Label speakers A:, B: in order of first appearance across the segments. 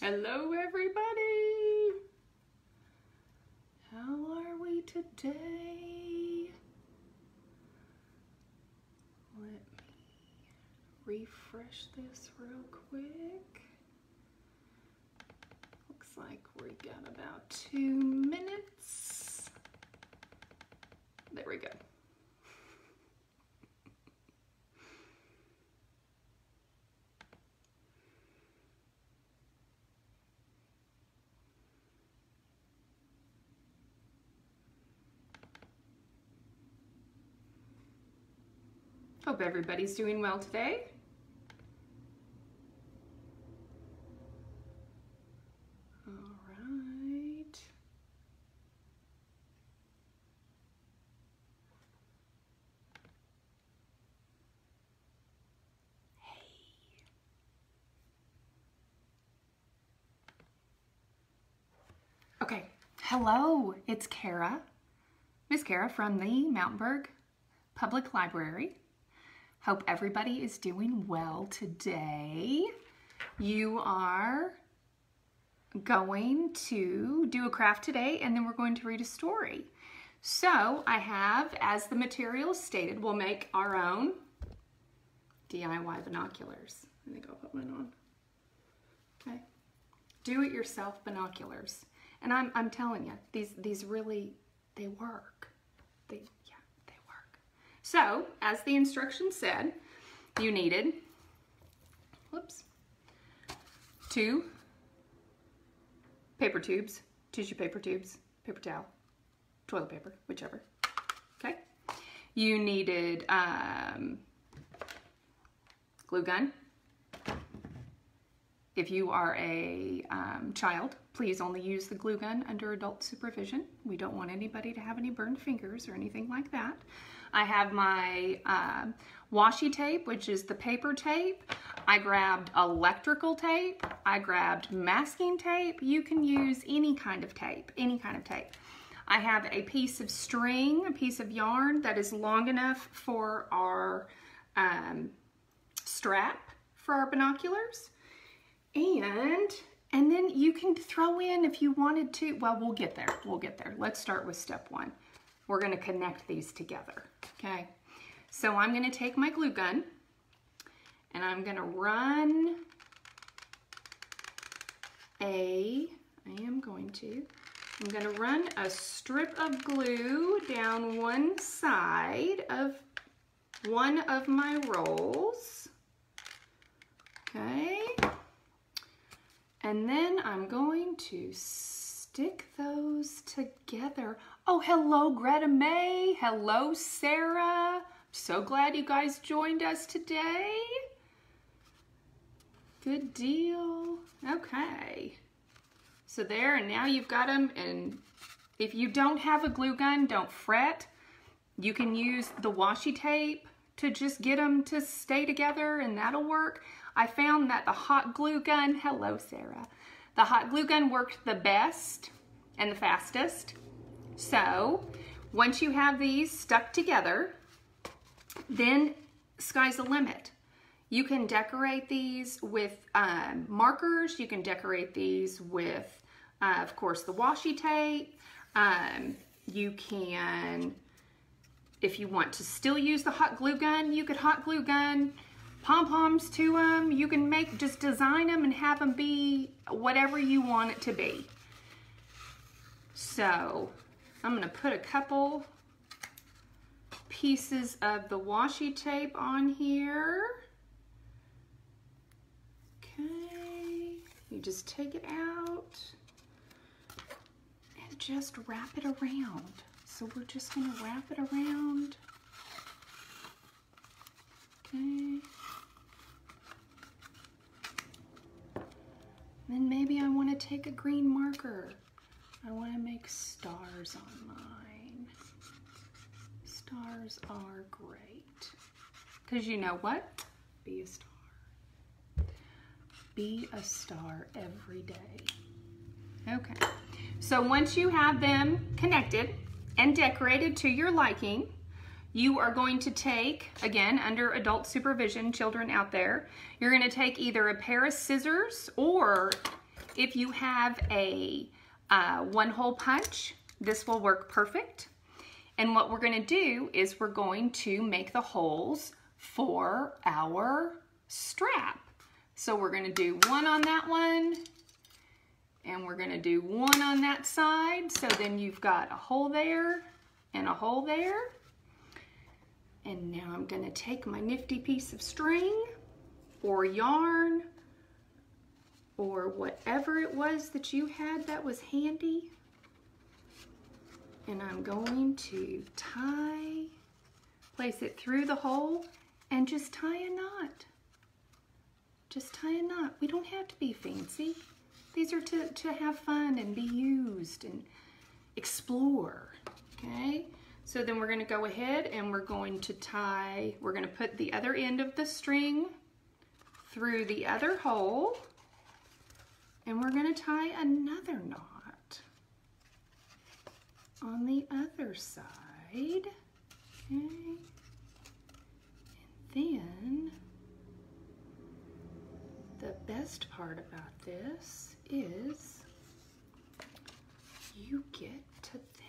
A: Hello, everybody. How are we today? Let me refresh this real quick. Looks like we got about two minutes. There we go. Hope everybody's doing well today. All right. Hey. Okay, hello, it's Kara, Miss Kara from the Mountainburg Public Library. Hope everybody is doing well today. You are going to do a craft today and then we're going to read a story. So I have, as the material stated, we'll make our own DIY binoculars. I think I'll put mine on. Okay. Do it yourself binoculars. And I'm, I'm telling you, these, these really, they work. They. So, as the instructions said, you needed, whoops, two paper tubes, tissue paper tubes, paper towel, toilet paper, whichever. Okay. You needed um, glue gun. If you are a um, child, please only use the glue gun under adult supervision. We don't want anybody to have any burned fingers or anything like that. I have my um, washi tape, which is the paper tape. I grabbed electrical tape. I grabbed masking tape. You can use any kind of tape, any kind of tape. I have a piece of string, a piece of yarn that is long enough for our um, strap for our binoculars. And, and then you can throw in if you wanted to, well, we'll get there, we'll get there. Let's start with step one. We're gonna connect these together, okay? So I'm gonna take my glue gun and I'm gonna run a, I am going to, I'm gonna run a strip of glue down one side of one of my rolls. Okay. And then I'm going to stick those together. Oh, hello, Greta May. Hello, Sarah. So glad you guys joined us today. Good deal. Okay. So there, and now you've got them, and if you don't have a glue gun, don't fret. You can use the washi tape to just get them to stay together, and that'll work. I found that the hot glue gun, hello Sarah, the hot glue gun worked the best and the fastest. So once you have these stuck together, then sky's the limit. You can decorate these with um, markers. You can decorate these with, uh, of course, the washi tape. Um, you can, if you want to still use the hot glue gun, you could hot glue gun pom-poms to them. You can make, just design them and have them be whatever you want it to be. So I'm gonna put a couple pieces of the washi tape on here. Okay, you just take it out and just wrap it around. So we're just gonna wrap it around. Okay. Then maybe I want to take a green marker. I want to make stars on mine. Stars are great. Because you know what? Be a star. Be a star every day. Okay. So once you have them connected and decorated to your liking, you are going to take, again, under adult supervision, children out there, you're going to take either a pair of scissors or if you have a uh, one hole punch, this will work perfect. And what we're gonna do is we're going to make the holes for our strap. So we're gonna do one on that one, and we're gonna do one on that side. So then you've got a hole there and a hole there. And now I'm gonna take my nifty piece of string or yarn or whatever it was that you had that was handy. And I'm going to tie, place it through the hole and just tie a knot. Just tie a knot. We don't have to be fancy. These are to, to have fun and be used and explore, okay? So then we're gonna go ahead and we're going to tie, we're gonna put the other end of the string through the other hole and we're gonna tie another knot on the other side. Okay. And then the best part about this is you get to then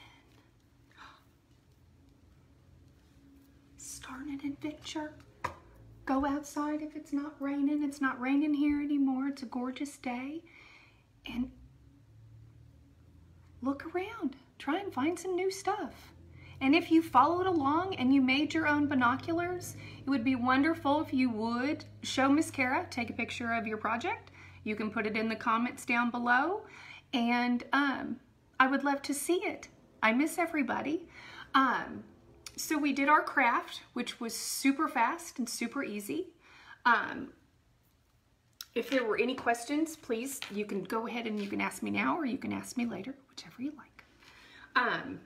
A: start an adventure. Go outside if it's not raining. It's not raining here anymore. It's a gorgeous day. And look around. Try and find some new stuff. And if you followed along and you made your own binoculars, it would be wonderful if you would show Miss Kara, take a picture of your project. You can put it in the comments down below. And um, I would love to see it. I miss everybody. Um, so we did our craft, which was super fast and super easy. Um, if there were any questions, please, you can go ahead and you can ask me now or you can ask me later, whichever you like. Um,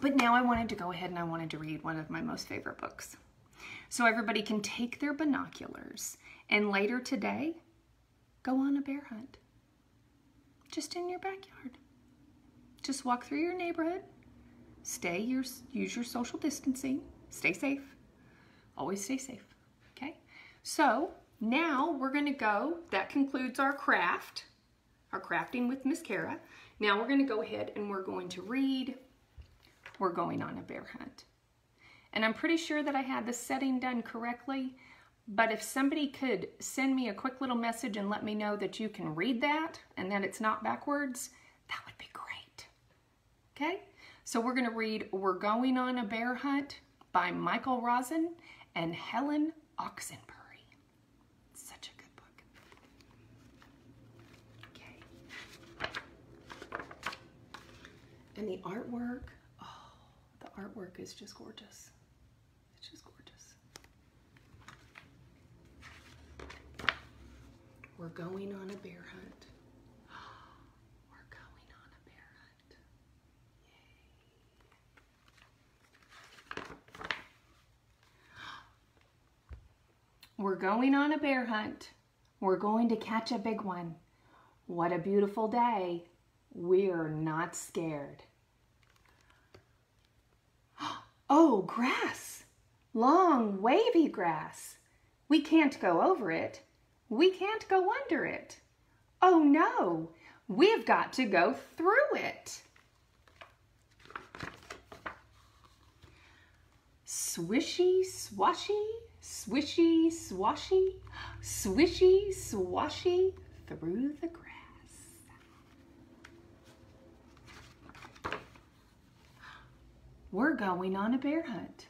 A: but now I wanted to go ahead and I wanted to read one of my most favorite books. So everybody can take their binoculars and later today, go on a bear hunt. Just in your backyard. Just walk through your neighborhood stay your, use your social distancing, stay safe, always stay safe, okay? So now we're gonna go, that concludes our craft, our crafting with Miss Kara. Now we're gonna go ahead and we're going to read, we're going on a bear hunt. And I'm pretty sure that I had the setting done correctly, but if somebody could send me a quick little message and let me know that you can read that and that it's not backwards, that would be great. Okay? So we're going to read We're Going on a Bear Hunt by Michael Rosen and Helen Oxenbury. Such a good book. Okay. And the artwork, oh, the artwork is just gorgeous. It's just gorgeous. We're going on a bear hunt. We're going on a bear hunt. We're going to catch a big one. What a beautiful day. We're not scared. Oh, grass. Long, wavy grass. We can't go over it. We can't go under it. Oh no, we've got to go through it. Swishy, swashy, swishy, swashy, swishy, swashy through the grass. We're going on a bear hunt.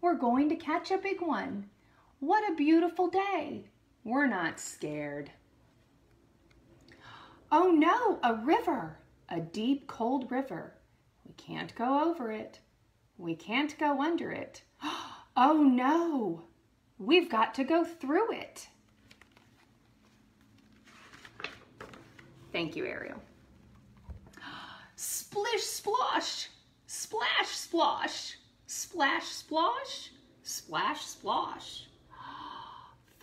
A: We're going to catch a big one. What a beautiful day. We're not scared. Oh no, a river, a deep cold river. We can't go over it. We can't go under it. Oh no, We've got to go through it. Thank you, Ariel. Splish, splosh, splash, splosh, splash, splosh, splash, splosh.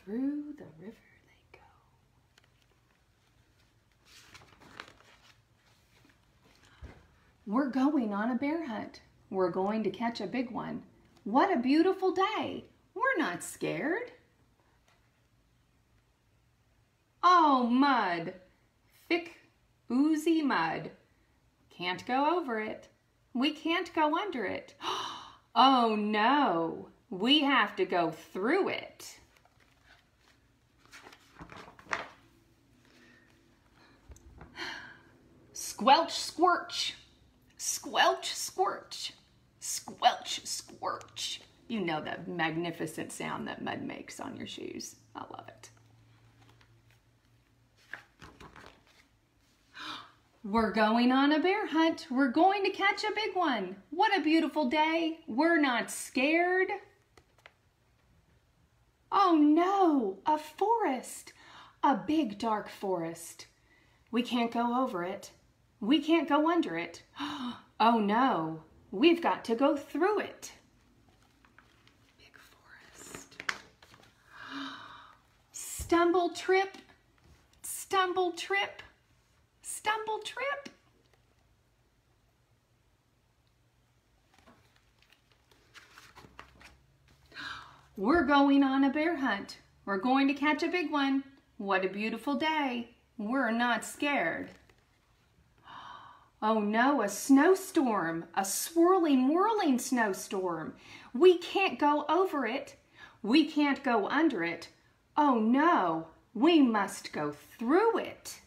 A: Through the river they go. We're going on a bear hunt. We're going to catch a big one. What a beautiful day. We're not scared. Oh, mud. thick, oozy mud. Can't go over it. We can't go under it. Oh no, we have to go through it. Squelch, squirch. Squelch, squirch. Squelch, squirch. You know the magnificent sound that mud makes on your shoes. I love it. We're going on a bear hunt. We're going to catch a big one. What a beautiful day. We're not scared. Oh no, a forest. A big dark forest. We can't go over it. We can't go under it. Oh no, we've got to go through it. Big forest. Stumble trip, stumble trip, stumble trip. We're going on a bear hunt. We're going to catch a big one. What a beautiful day. We're not scared. Oh no, a snowstorm, a swirling, whirling snowstorm. We can't go over it. We can't go under it. Oh no, we must go through it.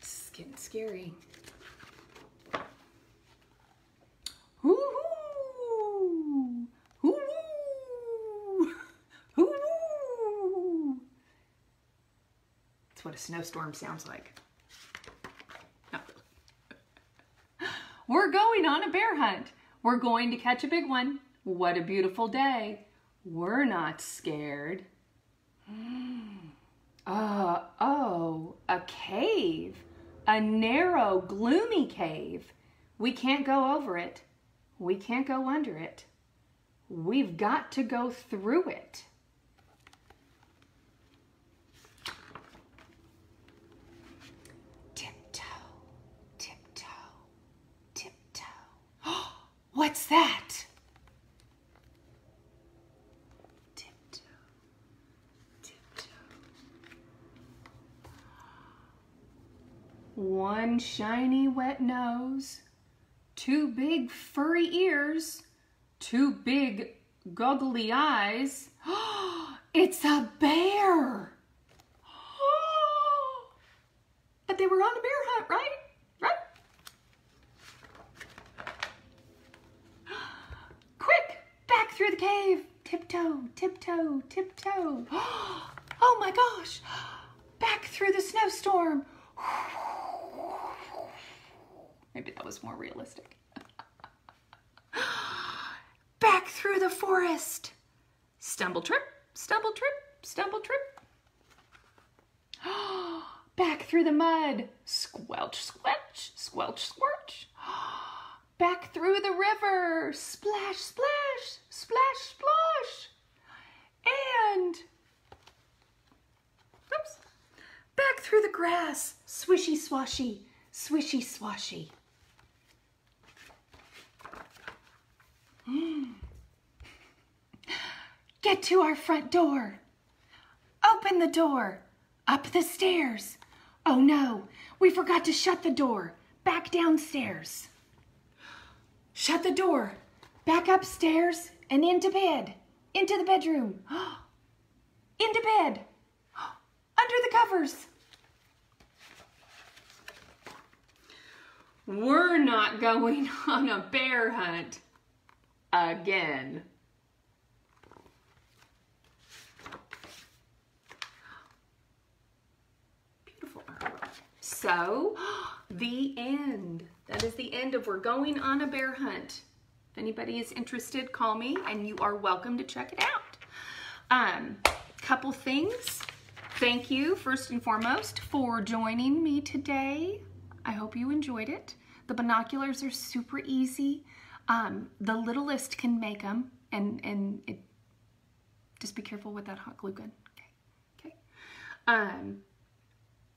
A: This is getting scary. That's what a snowstorm sounds like. We're going on a bear hunt. We're going to catch a big one. What a beautiful day. We're not scared. Uh, oh, a cave. A narrow, gloomy cave. We can't go over it. We can't go under it. We've got to go through it. What's that? Tiptoe, tiptoe. One shiny wet nose, two big furry ears, two big goggly eyes. it's a bear! but they were on a bear hunt, right? Right? Quick! Back through the cave. Tiptoe, tiptoe, tiptoe. Oh my gosh. Back through the snowstorm. Maybe that was more realistic. Back through the forest. Stumble trip, stumble trip, stumble trip. Back through the mud. Squelch, squelch, squelch, squelch back through the river. Splash, splash, splash, splash. And, oops, back through the grass. Swishy, swashy, swishy, swashy. Get to our front door. Open the door. Up the stairs. Oh no, we forgot to shut the door. Back downstairs. Shut the door. Back upstairs and into bed. Into the bedroom. into bed. Under the covers. We're not going on a bear hunt again. Beautiful. So, the end. That is the end of We're Going on a Bear Hunt. If anybody is interested, call me and you are welcome to check it out. Um, couple things. Thank you, first and foremost, for joining me today. I hope you enjoyed it. The binoculars are super easy. Um, the littlest can make them, and, and it, just be careful with that hot glue gun. Okay. okay. Um,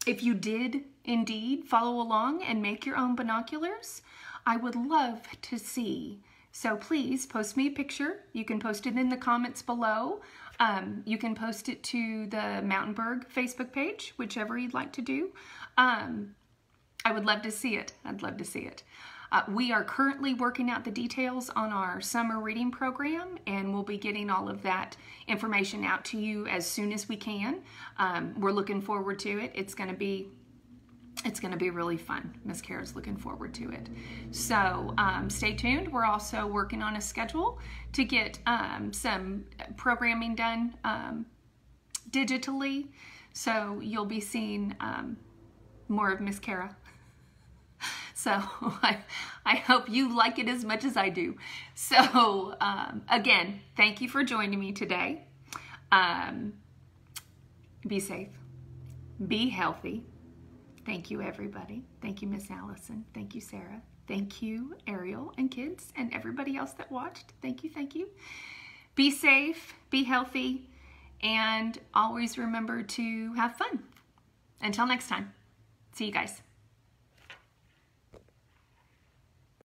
A: if you did indeed follow along and make your own binoculars, I would love to see. So please post me a picture. You can post it in the comments below. Um, you can post it to the Mountainburg Facebook page, whichever you'd like to do. Um, I would love to see it. I'd love to see it. Uh, we are currently working out the details on our summer reading program, and we'll be getting all of that information out to you as soon as we can. Um, we're looking forward to it. It's going to be it's going to be really fun. Miss Kara's looking forward to it. So um, stay tuned. We're also working on a schedule to get um, some programming done um, digitally. So you'll be seeing um, more of Miss Kara. So I, I hope you like it as much as I do. So um, again, thank you for joining me today. Um, be safe. Be healthy Thank you, everybody. Thank you, Miss Allison. Thank you, Sarah. Thank you, Ariel and kids and everybody else that watched. Thank you, thank you. Be safe, be healthy, and always remember to have fun. Until next time, see you guys.